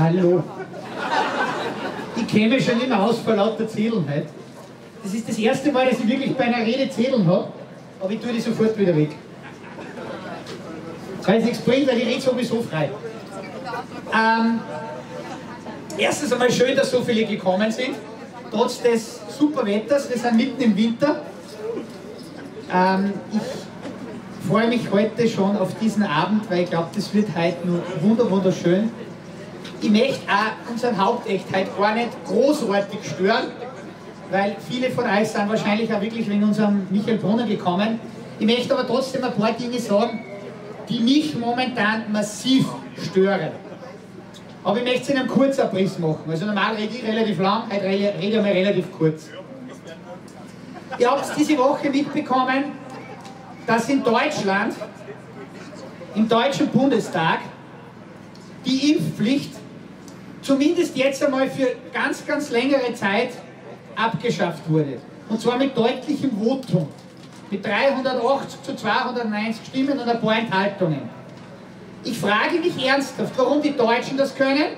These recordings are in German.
Hallo. Ich käme schon immer aus vor lauter Zählen heute. Das ist das erste Mal, dass ich wirklich bei einer Rede Zählen habe, aber ich tue die sofort wieder weg. Weil es nichts bringt, weil ich rede sowieso frei. Ähm, erstens einmal schön, dass so viele gekommen sind, trotz des super Wetters. Wir sind mitten im Winter. Ähm, ich freue mich heute schon auf diesen Abend, weil ich glaube, das wird heute nur wunderschön. Ich möchte auch unseren Hauptecht heute gar nicht großartig stören, weil viele von euch sind wahrscheinlich auch wirklich wegen unserem Michael Brunner gekommen. Ich möchte aber trotzdem ein paar Dinge sagen, die mich momentan massiv stören. Aber ich möchte es in einem Kurzabriss machen. Also normal rede ich relativ lang, heute rede ich mal relativ kurz. Ihr habt diese Woche mitbekommen, dass in Deutschland, im Deutschen Bundestag, die Impfpflicht zumindest jetzt einmal für ganz, ganz längere Zeit abgeschafft wurde. Und zwar mit deutlichem Votum. Mit 380 zu 290 Stimmen und ein paar Enthaltungen. Ich frage mich ernsthaft, warum die Deutschen das können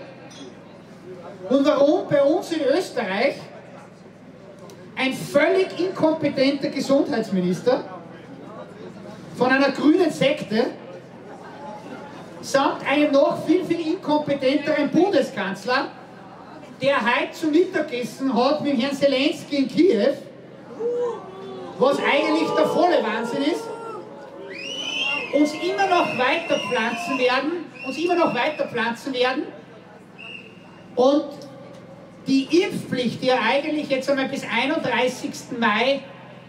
und warum bei uns in Österreich ein völlig inkompetenter Gesundheitsminister von einer grünen Sekte samt einem noch viel, viel inkompetenteren Bundeskanzler, der heute zu Mittagessen hat mit Herrn Zelensky in Kiew, was eigentlich der volle Wahnsinn ist, uns immer noch weiter pflanzen werden, uns immer noch weiter pflanzen werden und die Impfpflicht, die ja eigentlich jetzt einmal bis 31. Mai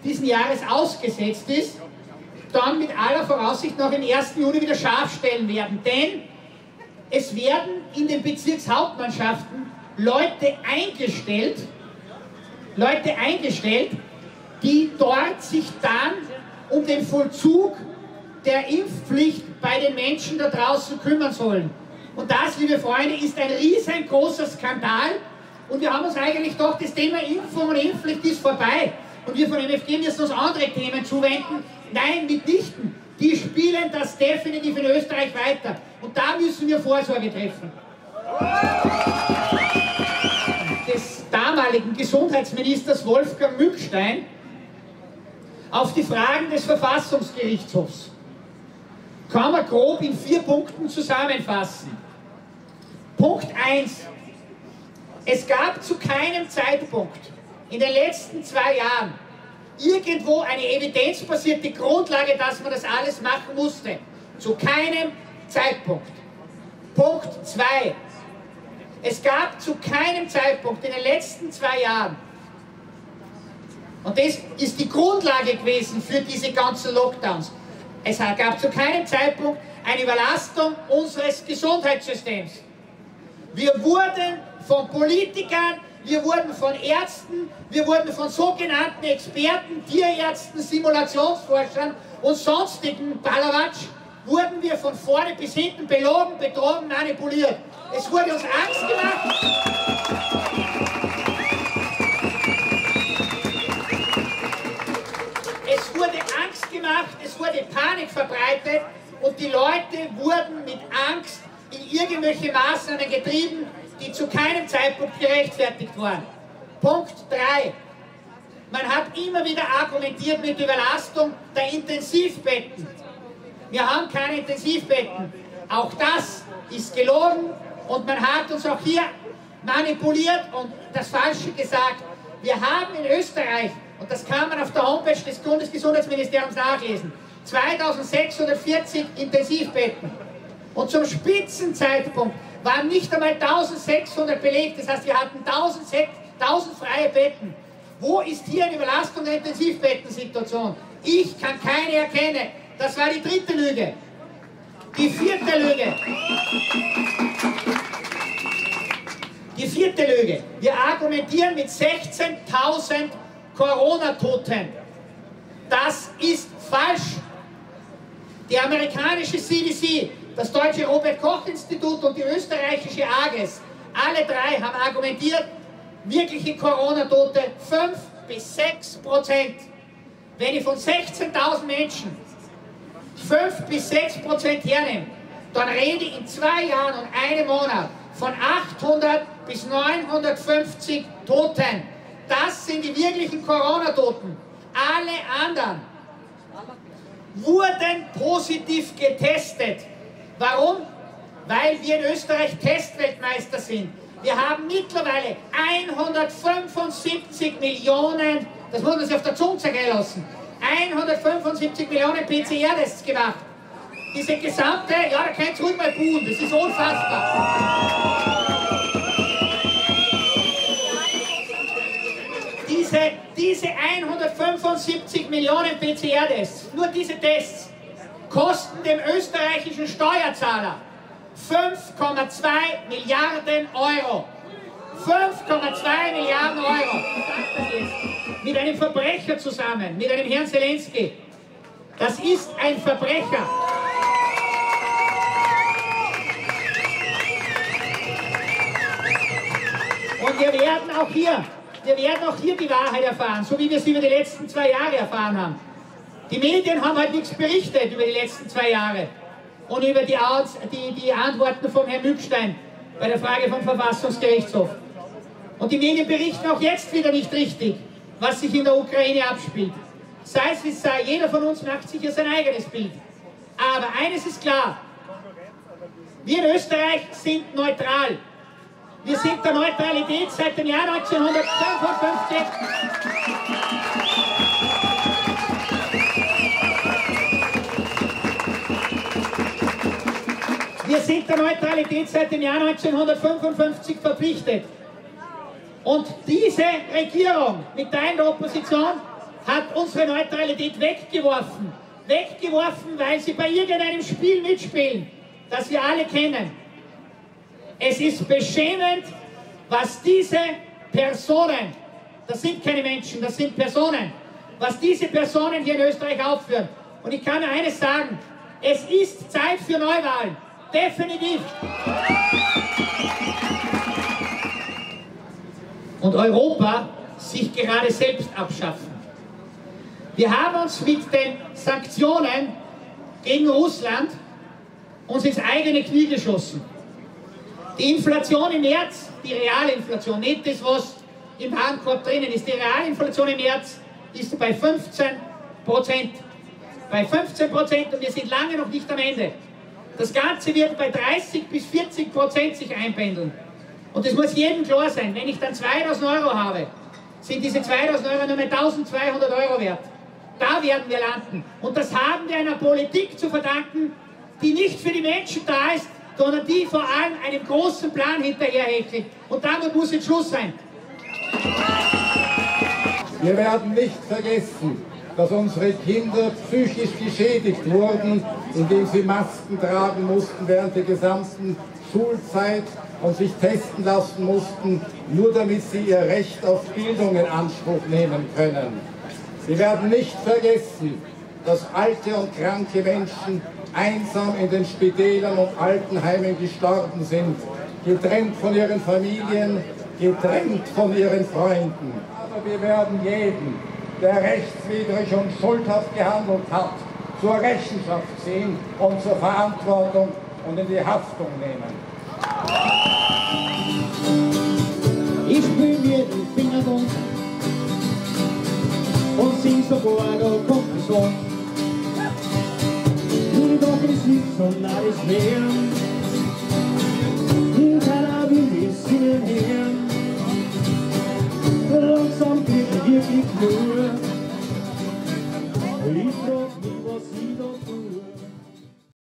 diesen Jahres ausgesetzt ist, dann mit aller Voraussicht noch im 1. Juni wieder scharf stellen werden. Denn es werden in den Bezirkshauptmannschaften Leute eingestellt, Leute eingestellt, die dort sich dann um den Vollzug der Impfpflicht bei den Menschen da draußen kümmern sollen. Und das, liebe Freunde, ist ein riesengroßer Skandal. Und wir haben uns eigentlich doch, das Thema Impfung und Impfpflicht ist vorbei. Und wir von MFG müssen uns andere Themen zuwenden. Nein, mitnichten. Die spielen das definitiv in Österreich weiter. Und da müssen wir Vorsorge treffen. Des damaligen Gesundheitsministers Wolfgang Mückstein auf die Fragen des Verfassungsgerichtshofs kann man grob in vier Punkten zusammenfassen. Punkt 1. Es gab zu keinem Zeitpunkt in den letzten zwei Jahren irgendwo eine evidenzbasierte Grundlage, dass man das alles machen musste. Zu keinem Zeitpunkt. Punkt 2. Es gab zu keinem Zeitpunkt in den letzten zwei Jahren, und das ist die Grundlage gewesen für diese ganzen Lockdowns, es gab zu keinem Zeitpunkt eine Überlastung unseres Gesundheitssystems. Wir wurden von Politikern wir wurden von Ärzten, wir wurden von sogenannten Experten, Tierärzten, Simulationsforschern und sonstigen Balawatsch, wurden wir von vorne bis hinten belogen, betrogen, manipuliert. Es wurde uns Angst gemacht. Es wurde Angst gemacht, es wurde Panik verbreitet und die Leute wurden mit Angst in irgendwelche Maßnahmen getrieben, die zu keinem Zeitpunkt gerechtfertigt waren. Punkt 3. Man hat immer wieder argumentiert mit Überlastung der Intensivbetten. Wir haben keine Intensivbetten. Auch das ist gelogen und man hat uns auch hier manipuliert und das Falsche gesagt. Wir haben in Österreich, und das kann man auf der Homepage des Bundesgesundheitsministeriums nachlesen, 2640 Intensivbetten. Und zum Spitzenzeitpunkt waren nicht einmal 1600 belegt. Das heißt, wir hatten 1000, 1000 freie Betten. Wo ist hier eine Überlastung der Intensivbettensituation? Ich kann keine erkennen. Das war die dritte Lüge. Die vierte Lüge. Die vierte Lüge. Wir argumentieren mit 16.000 Corona-Toten. Das ist falsch. Die amerikanische CDC das deutsche Robert-Koch-Institut und die österreichische AGES, alle drei haben argumentiert, wirkliche Corona-Tote 5 bis 6 Prozent. Wenn ich von 16.000 Menschen 5 bis 6 Prozent hernehme, dann rede ich in zwei Jahren und einem Monat von 800 bis 950 Toten. Das sind die wirklichen Corona-Toten. Alle anderen wurden positiv getestet. Warum? Weil wir in Österreich Testweltmeister sind. Wir haben mittlerweile 175 Millionen, das muss man sich auf der Zunge zergehen lassen, 175 Millionen PCR-Tests gemacht. Diese gesamte, ja, da könnt ihr ruhig mal buhen, das ist unfassbar. Diese, diese 175 Millionen PCR-Tests, nur diese Tests, kosten dem österreichischen Steuerzahler 5,2 Milliarden Euro. 5,2 Milliarden Euro. Mit einem Verbrecher zusammen, mit einem Herrn Zelensky. Das ist ein Verbrecher. Und wir werden auch hier, wir werden auch hier die Wahrheit erfahren, so wie wir es über die letzten zwei Jahre erfahren haben. Die Medien haben halt nichts berichtet über die letzten zwei Jahre und über die, die, die Antworten von Herrn Mückstein bei der Frage vom Verfassungsgerichtshof. Und die Medien berichten auch jetzt wieder nicht richtig, was sich in der Ukraine abspielt. Sei es wie es sei, jeder von uns macht sich ja sein eigenes Bild. Aber eines ist klar, wir in Österreich sind neutral. Wir sind der Neutralität seit dem Jahr 1955. sind der Neutralität seit dem Jahr 1955 verpflichtet. Und diese Regierung mit Teilen der Opposition hat unsere Neutralität weggeworfen. Weggeworfen, weil sie bei irgendeinem Spiel mitspielen, das wir alle kennen. Es ist beschämend, was diese Personen, das sind keine Menschen, das sind Personen, was diese Personen hier in Österreich aufführen. Und ich kann nur eines sagen, es ist Zeit für Neuwahlen. Definitiv. Und Europa sich gerade selbst abschaffen. Wir haben uns mit den Sanktionen gegen Russland uns ins eigene Knie geschossen. Die Inflation im März, die Realinflation, nicht das, was im Warenkorb drinnen ist, die Realinflation im März ist bei 15 Prozent. Bei 15 Prozent und wir sind lange noch nicht am Ende. Das Ganze wird bei 30 bis 40 Prozent sich einpendeln. Und es muss jedem klar sein, wenn ich dann 2000 Euro habe, sind diese 2000 Euro nur mehr 1200 Euro wert. Da werden wir landen. Und das haben wir einer Politik zu verdanken, die nicht für die Menschen da ist, sondern die vor allem einem großen Plan hinterherhechelt. Und damit muss jetzt Schluss sein. Wir werden nicht vergessen, dass unsere Kinder psychisch geschädigt wurden, indem sie Masken tragen mussten während der gesamten Schulzeit und sich testen lassen mussten, nur damit sie ihr Recht auf Bildung in Anspruch nehmen können. Sie werden nicht vergessen, dass alte und kranke Menschen einsam in den Spitälern und Altenheimen gestorben sind, getrennt von ihren Familien, getrennt von ihren Freunden. Aber wir werden jeden, der rechtswidrig und schuldhaft gehandelt hat, zur Rechenschaft ziehen und zur Verantwortung und in die Haftung nehmen. Ich spül mir die Finger wund und sing so ein Song. Nun doch ist nicht so alles mehr. Keiner will mich singen her. Langsam krieg ich wirklich